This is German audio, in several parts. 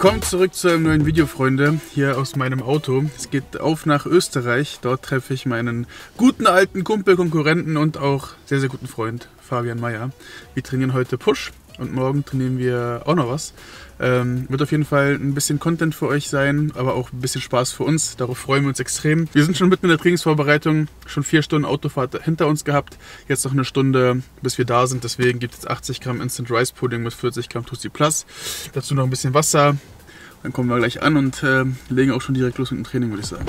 Willkommen zurück zu einem neuen Video, Freunde, hier aus meinem Auto. Es geht auf nach Österreich. Dort treffe ich meinen guten alten Kumpel, Konkurrenten und auch sehr, sehr guten Freund Fabian Meyer. Wir trainieren heute Push und morgen trainieren wir auch noch was. Ähm, wird auf jeden Fall ein bisschen Content für euch sein, aber auch ein bisschen Spaß für uns. Darauf freuen wir uns extrem. Wir sind schon mitten in der Trainingsvorbereitung, schon vier Stunden Autofahrt hinter uns gehabt. Jetzt noch eine Stunde, bis wir da sind. Deswegen gibt es 80 Gramm Instant Rice Pudding mit 40 Gramm Toasty Plus. Dazu noch ein bisschen Wasser. Dann kommen wir gleich an und äh, legen auch schon direkt los mit dem Training, würde ich sagen.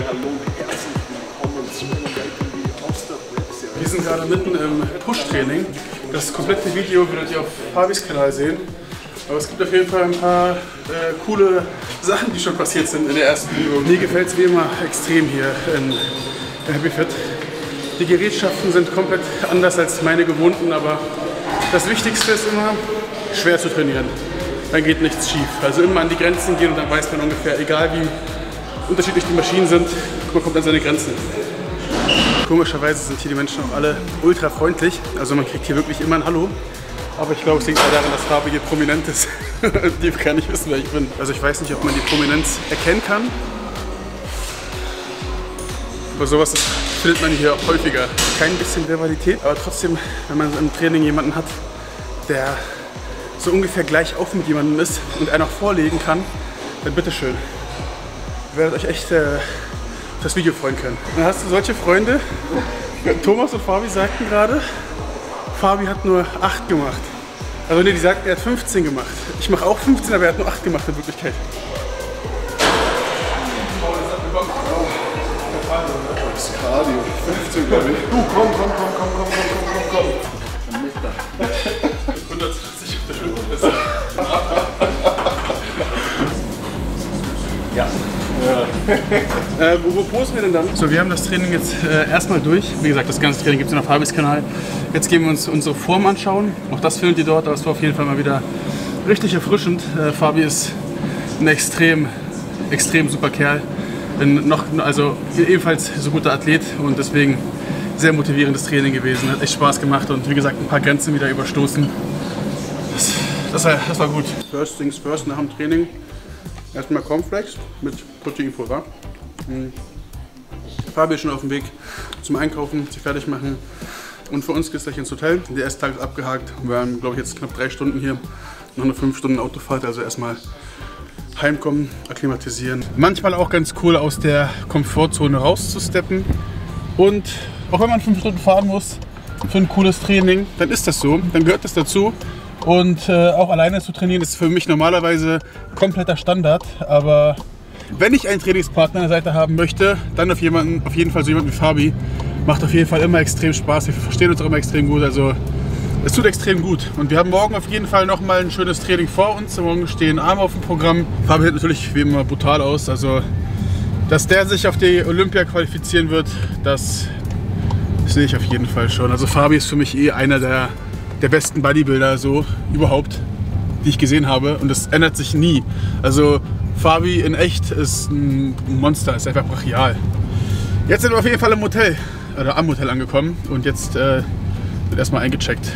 Wir sind gerade mitten im Push-Training. Das komplette Video werdet ihr auf Fabis Kanal sehen. Aber es gibt auf jeden Fall ein paar äh, coole Sachen, die schon passiert sind in der ersten Übung. Mir gefällt es wie immer extrem hier in Happy Fit. Die Gerätschaften sind komplett anders als meine gewohnten, aber das Wichtigste ist immer, schwer zu trainieren. Dann geht nichts schief. Also immer an die Grenzen gehen und dann weiß man ungefähr, egal wie unterschiedlich die Maschinen sind, man kommt an seine Grenzen. Komischerweise sind hier die Menschen auch alle ultra freundlich. Also man kriegt hier wirklich immer ein Hallo. Aber ich glaube, es liegt daran, dass Fabi hier prominent ist. die kann nicht wissen, wer ich bin. Also ich weiß nicht, ob man die Prominenz erkennen kann. Aber sowas findet man hier auch häufiger. Kein bisschen Rivalität, aber trotzdem, wenn man im Training jemanden hat, der so ungefähr gleich auf mit jemandem ist und einer vorlegen kann, dann bitteschön. Ihr werdet euch echt äh, das Video freuen können. Dann hast du solche Freunde. Thomas und Fabi sagten gerade, Fabi hat nur 8 gemacht. Also ne, die sagten, er hat 15 gemacht. Ich mache auch 15, aber er hat nur 8 gemacht in Wirklichkeit. Das ist Cardio. 15, glaube ich. Du, komm, komm, komm, komm, komm, komm, komm, komm. 120 auf der Schulter. Ja. Äh, wo, wo posten wir denn dann? So, wir haben das Training jetzt äh, erstmal durch. Wie gesagt, das ganze Training gibt es auf Fabis Kanal. Jetzt gehen wir uns unsere Form anschauen. Auch das findet ihr dort, aber es war auf jeden Fall mal wieder richtig erfrischend. Äh, Fabi ist ein extrem, extrem super Kerl. Ein noch, also ebenfalls so guter Athlet und deswegen sehr motivierendes Training gewesen. Hat echt Spaß gemacht und wie gesagt, ein paar Grenzen wieder überstoßen. Das, das, war, das war gut. First things first nach dem Training. Erstmal Cornflakes mit Proteinpulver. Mhm. Fabi ist schon auf dem Weg zum Einkaufen, sich fertig machen. Und für uns geht es gleich ins Hotel. Der erste Tag ist abgehakt. Wir haben, glaube ich, jetzt knapp drei Stunden hier. Noch eine fünf Stunden Autofahrt, also erstmal heimkommen, akklimatisieren. Manchmal auch ganz cool, aus der Komfortzone rauszusteppen. Und auch wenn man fünf Stunden fahren muss für ein cooles Training, dann ist das so, dann gehört das dazu. Und äh, auch alleine zu trainieren ist für mich normalerweise kompletter Standard. Aber wenn ich einen Trainingspartner an der Seite haben möchte, dann auf, jemanden, auf jeden Fall so jemand wie Fabi. Macht auf jeden Fall immer extrem Spaß. Wir verstehen uns auch immer extrem gut. Also es tut extrem gut. Und wir haben morgen auf jeden Fall noch mal ein schönes Training vor uns. Morgen stehen Arme auf dem Programm. Fabi sieht natürlich wie immer brutal aus. Also dass der sich auf die Olympia qualifizieren wird, das sehe ich auf jeden Fall schon. Also Fabi ist für mich eh einer der der besten Bodybuilder so überhaupt, die ich gesehen habe. Und das ändert sich nie. Also Fabi in echt ist ein Monster, ist einfach brachial. Jetzt sind wir auf jeden Fall im Hotel, oder am Hotel angekommen und jetzt äh, wird erstmal eingecheckt.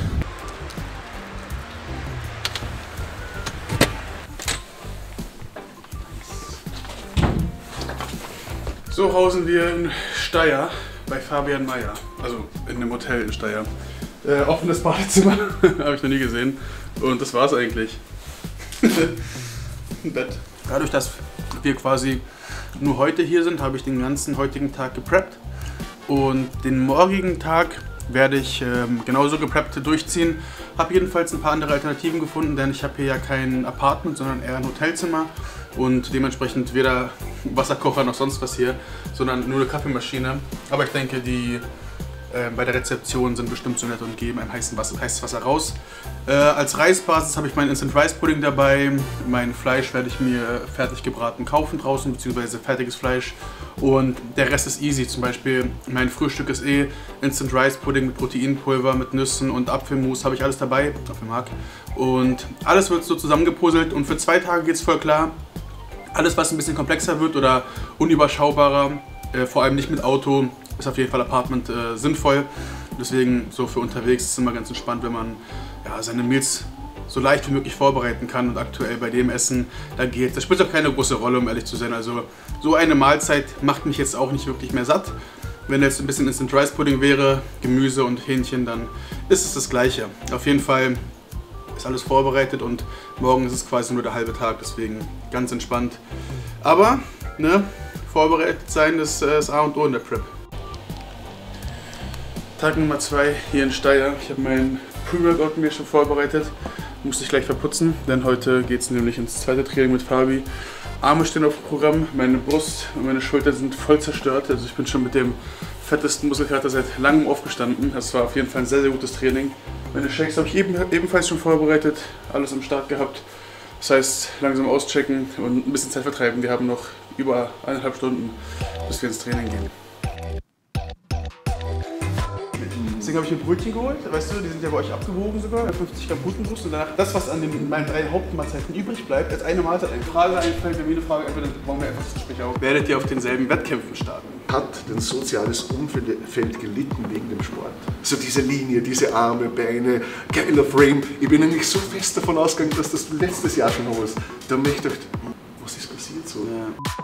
So hausen wir in Steyr bei Fabian Meyer, also in einem Hotel in Steyr. Äh, offenes Badezimmer, habe ich noch nie gesehen. Und das war es eigentlich. Ein Bett. Dadurch, dass wir quasi nur heute hier sind, habe ich den ganzen heutigen Tag gepreppt. Und den morgigen Tag werde ich ähm, genauso gepreppt durchziehen. Habe jedenfalls ein paar andere Alternativen gefunden, denn ich habe hier ja kein Apartment, sondern eher ein Hotelzimmer und dementsprechend weder Wasserkocher noch sonst was hier, sondern nur eine Kaffeemaschine. Aber ich denke, die äh, bei der Rezeption sind bestimmt so nett und geben einem heißen Wasser, heißes Wasser raus. Äh, als Reisbasis habe ich meinen Instant Rice Pudding dabei. Mein Fleisch werde ich mir fertig gebraten kaufen draußen, beziehungsweise fertiges Fleisch. Und der Rest ist easy. Zum Beispiel mein Frühstück ist eh Instant Rice Pudding mit Proteinpulver, mit Nüssen und Apfelmus. Habe ich alles dabei, Apfelmark. Und alles wird so zusammengepuzzelt und für zwei Tage geht es voll klar. Alles, was ein bisschen komplexer wird oder unüberschaubarer, äh, vor allem nicht mit Auto, ist auf jeden Fall Apartment äh, sinnvoll. Deswegen so für unterwegs ist es immer ganz entspannt, wenn man ja, seine Meals so leicht wie möglich vorbereiten kann. Und aktuell bei dem Essen, da geht Das spielt auch keine große Rolle, um ehrlich zu sein. Also so eine Mahlzeit macht mich jetzt auch nicht wirklich mehr satt. Wenn jetzt ein bisschen Instant Rice Pudding wäre, Gemüse und Hähnchen, dann ist es das gleiche. Auf jeden Fall ist alles vorbereitet und morgen ist es quasi nur der halbe Tag, deswegen ganz entspannt. Aber, ne, vorbereitet sein ist äh, das A und O in der Prep. Tag Nummer 2 hier in Steyr. Ich habe meinen Pre-Workout mir schon vorbereitet. Musste ich gleich verputzen, denn heute geht es nämlich ins zweite Training mit Fabi. Arme stehen auf dem Programm, meine Brust und meine Schultern sind voll zerstört. Also ich bin schon mit dem fettesten Muskelkater seit langem aufgestanden. Das war auf jeden Fall ein sehr, sehr gutes Training. Meine Shakes habe ich eben, ebenfalls schon vorbereitet, alles am Start gehabt. Das heißt, langsam auschecken und ein bisschen Zeit vertreiben. Wir haben noch über eineinhalb Stunden, bis wir ins Training gehen. Deswegen habe ich mir Brötchen geholt. Weißt du, die sind ja bei euch abgewogen sogar. 50 Gramm Putenbrust. Und danach das, was an den, meinen drei Hauptmahlzeiten übrig bleibt, als eine Mahlzeit eine Frage einfällt, wenn mir eine Frage einfällt, dann bauen wir einfach das Gespräch auf. Werdet ihr auf denselben Wettkämpfen starten? Hat dein soziales Umfeld gelitten wegen dem Sport? So diese Linie, diese Arme, Beine, geiler Frame. Ich bin eigentlich so fest davon ausgegangen, dass das du letztes Jahr schon hast. Da habe ich gedacht, was ist passiert so? Ja.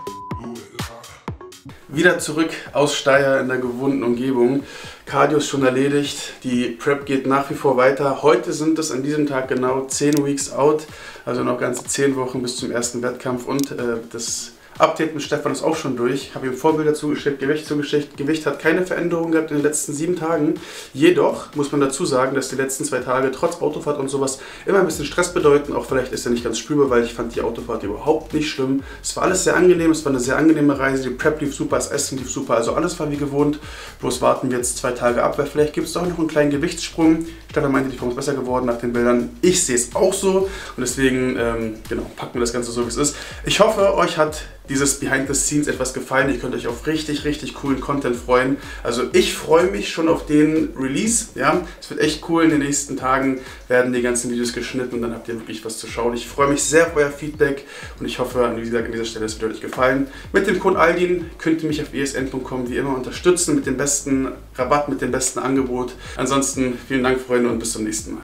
Wieder zurück aus Steyr in der gewohnten Umgebung. Cardio ist schon erledigt, die Prep geht nach wie vor weiter. Heute sind es an diesem Tag genau 10 Weeks out, also noch ganze 10 Wochen bis zum ersten Wettkampf und äh, das Update mit Stefan ist auch schon durch. Habe ihm Vorbilder zugeschickt, Gewicht zugeschickt. Gewicht hat keine Veränderung gehabt in den letzten sieben Tagen. Jedoch muss man dazu sagen, dass die letzten zwei Tage trotz Autofahrt und sowas immer ein bisschen Stress bedeuten. Auch vielleicht ist er nicht ganz spürbar, weil ich fand die Autofahrt überhaupt nicht schlimm. Es war alles sehr angenehm, es war eine sehr angenehme Reise. Die Prep lief super, das Essen lief super. Also alles war wie gewohnt. Bloß warten wir jetzt zwei Tage ab, weil vielleicht gibt es doch noch einen kleinen Gewichtssprung. Stefan meinte, die Form ist besser geworden nach den Bildern. Ich sehe es auch so und deswegen ähm, genau, packen wir das Ganze so, wie es ist. Ich hoffe, euch hat dieses Behind the Scenes etwas gefallen. Ihr könnt euch auf richtig, richtig coolen Content freuen. Also ich freue mich schon auf den Release. Ja, es wird echt cool. In den nächsten Tagen werden die ganzen Videos geschnitten und dann habt ihr wirklich was zu schauen. Ich freue mich sehr auf euer Feedback und ich hoffe, wie gesagt, an dieser Stelle, es wird euch gefallen. Mit dem Code Aldin könnt ihr mich auf esn.com wie immer unterstützen mit dem besten Rabatt, mit dem besten Angebot. Ansonsten vielen Dank, Freunde, und bis zum nächsten Mal.